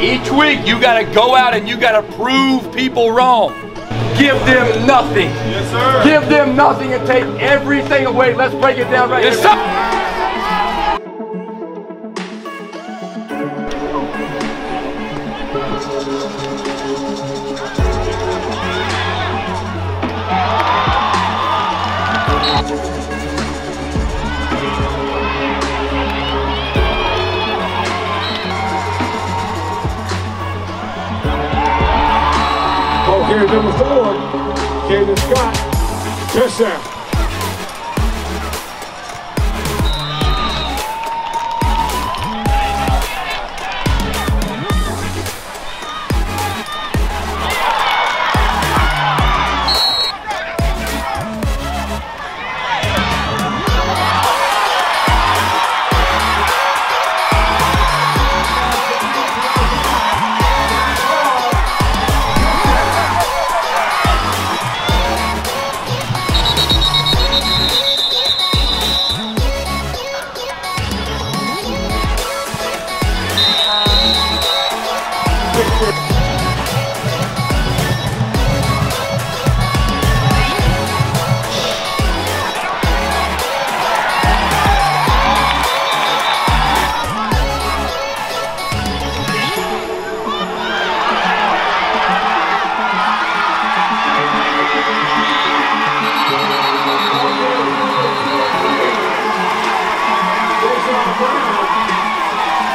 Each week you got to go out and you got to prove people wrong. Give them nothing. Yes, sir. Give them nothing and take everything away. Let's break it down right Yes, here. sir. Carrier number four, Caden Scott, touchdown.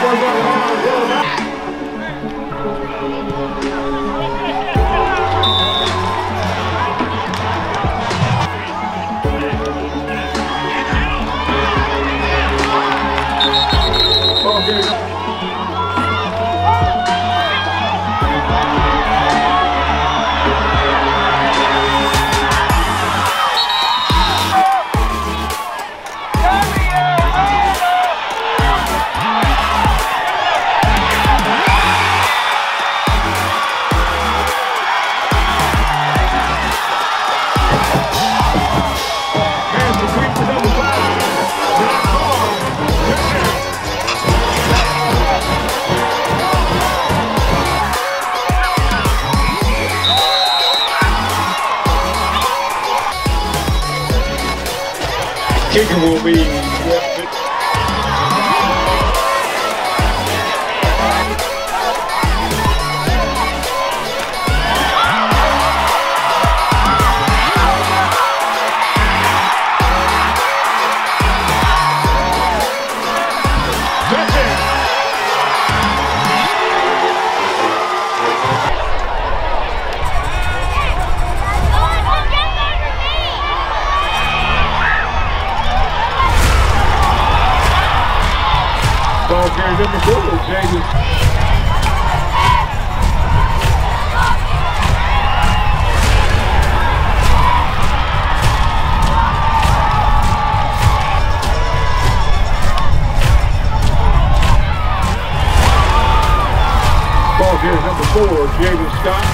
Boa noite. Kicker will be Ball carrier number four, Jaden. Ball carrier number four, Jaden Scott.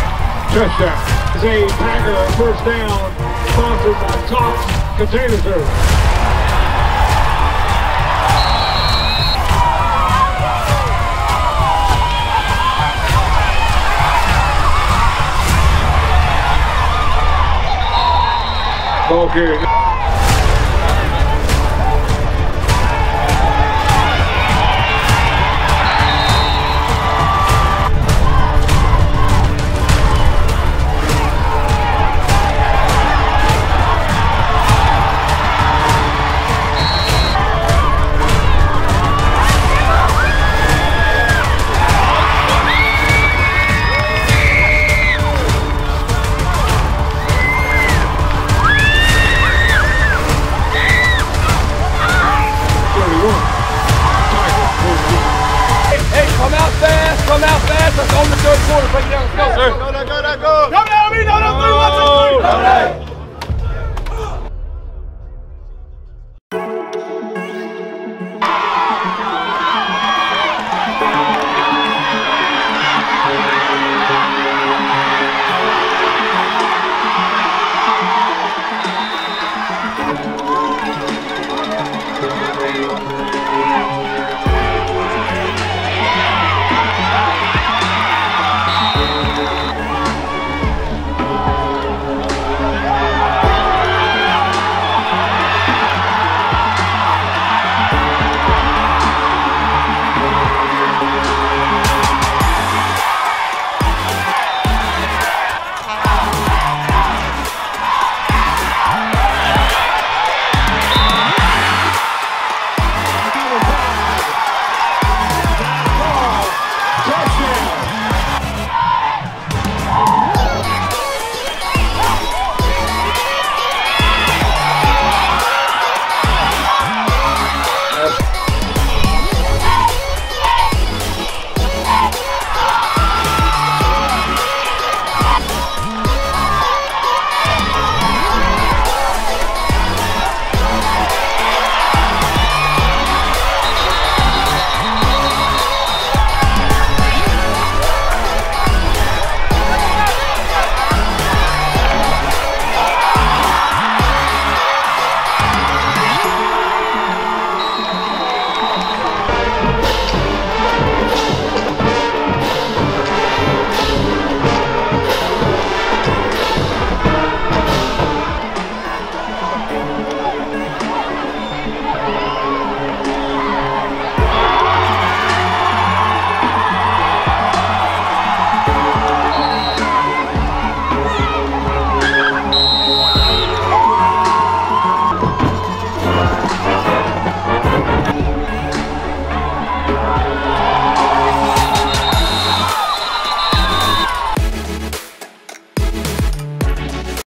Touchdown. It's a Packer first down, sponsored by Tops Container Service. Carrier. Come out fast. Let's go in the third quarter. Break it down. Let's go, sir. Go, go, go, go. Come down, me. No, no, three, one, two, three.